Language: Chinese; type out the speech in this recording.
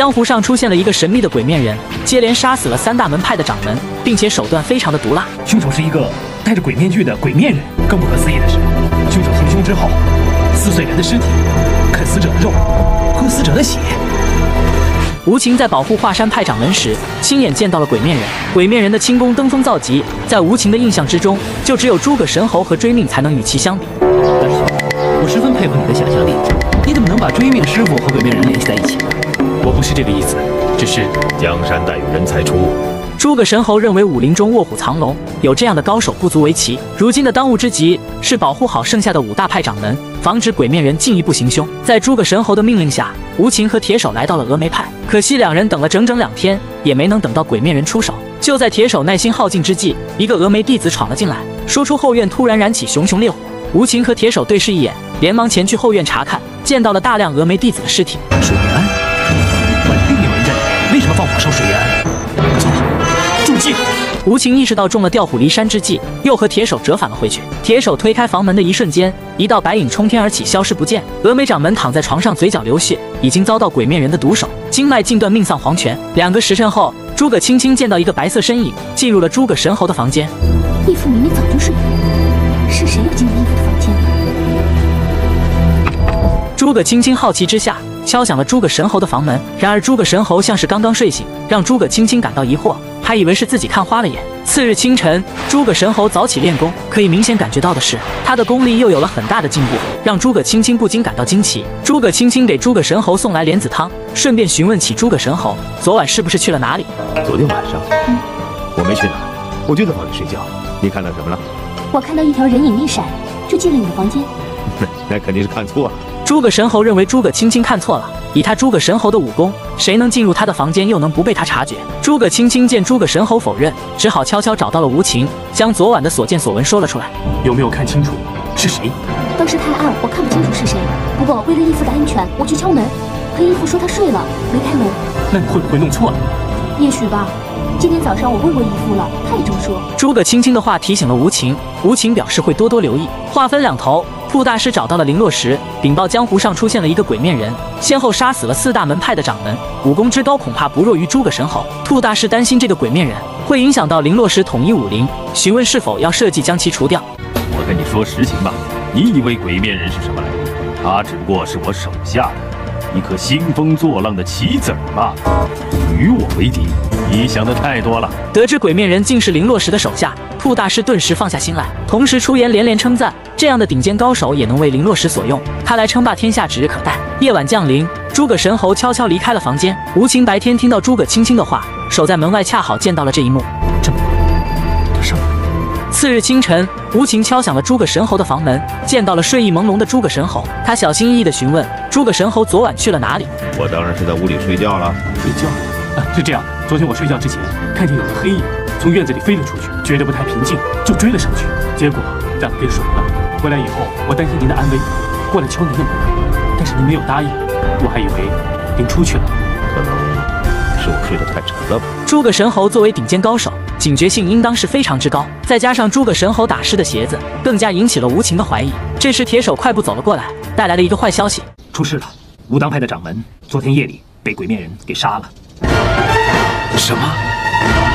江湖上出现了一个神秘的鬼面人，接连杀死了三大门派的掌门，并且手段非常的毒辣。凶手是一个戴着鬼面具的鬼面人。更不可思议的是，凶手行凶之后，撕碎人的尸体，啃死者的肉，喝死者的血。无情在保护华山派掌门时，亲眼见到了鬼面人。鬼面人的轻功登峰造极，在无情的印象之中，就只有诸葛神侯和追命才能与其相比。大师兄，我十分佩服你的想象力，你怎么能把追命师傅和鬼面人联系在一起？我不是这个意思，只是江山代有人才出。诸葛神侯认为武林中卧虎藏龙，有这样的高手不足为奇。如今的当务之急是保护好剩下的五大派掌门，防止鬼面人进一步行凶。在诸葛神侯的命令下，无情和铁手来到了峨眉派。可惜两人等了整整两天，也没能等到鬼面人出手。就在铁手耐心耗尽之际，一个峨眉弟子闯了进来，说出后院突然燃起熊熊烈火。无情和铁手对视一眼，连忙前去后院查看，见到了大量峨眉弟子的尸体。么放火烧水月庵？错了。中计了！吴情意识到中了调虎离山之计，又和铁手折返了回去。铁手推开房门的一瞬间，一道白影冲天而起，消失不见。峨眉掌门躺在床上，嘴角流血，已经遭到鬼面人的毒手，经脉尽断，命丧黄泉。两个时辰后，诸葛青青见到一个白色身影进入了诸葛神侯的房间。义父明明早就睡了，是谁又进了义父的房间？诸葛青青好奇之下。敲响了诸葛神侯的房门，然而诸葛神侯像是刚刚睡醒，让诸葛青青感到疑惑，还以为是自己看花了眼。次日清晨，诸葛神侯早起练功，可以明显感觉到的是，他的功力又有了很大的进步，让诸葛青青不禁感到惊奇。诸葛青青给诸葛神侯送来莲子汤，顺便询问起诸葛神侯昨晚是不是去了哪里。昨天晚上，我没去哪，我就在房里睡觉。你看到什么了？我看到一条人影一闪，就进了你的房间。那 那肯定是看错了。诸葛神侯认为诸葛青青看错了，以他诸葛神侯的武功，谁能进入他的房间，又能不被他察觉？诸葛青青见诸葛神侯否认，只好悄悄找到了无情，将昨晚的所见所闻说了出来。有没有看清楚是谁？当时太暗，我看不清楚是谁。不过为了义父的安全，我去敲门，可义父说他睡了，没开门。那你会不会弄错了？也许吧。今天早上我问过义父了，他也这么说。诸葛青青的话提醒了无情，无情表示会多多留意。话分两头。兔大师找到了林洛石，禀报江湖上出现了一个鬼面人，先后杀死了四大门派的掌门，武功之高恐怕不弱于诸葛神侯。兔大师担心这个鬼面人会影响到林洛石统一武林，询问是否要设计将其除掉。我跟你说实情吧，你以为鬼面人是什么来历？他只不过是我手下的一颗兴风作浪的棋子儿罢了。与我为敌，你想的太多了。得知鬼面人竟是林落石的手下。兔大师顿时放下心来，同时出言连连称赞：这样的顶尖高手也能为林落石所用，看来称霸天下指日可待。夜晚降临，诸葛神侯悄悄离开了房间。无情白天听到诸葛青青的话，守在门外，恰好见到了这一幕。次日清晨，无情敲响了诸葛神侯的房门，见到了睡意朦胧的诸葛神侯。他小心翼翼地询问诸葛神侯昨晚去了哪里。我当然是在屋里睡觉了。睡觉？啊，是这样。昨天我睡觉之前，看见有个黑影。从院子里飞了出去，觉得不太平静，就追了上去，结果在耳边爽了。回来以后，我担心您的安危，过来敲您的门，但是您没有答应，我还以为您出去了。可能是我睡得太沉了吧。诸葛神侯作为顶尖高手，警觉性应当是非常之高，再加上诸葛神侯打湿的鞋子，更加引起了无情的怀疑。这时，铁手快步走了过来，带来了一个坏消息：出事了！武当派的掌门昨天夜里被鬼面人给杀了。什么？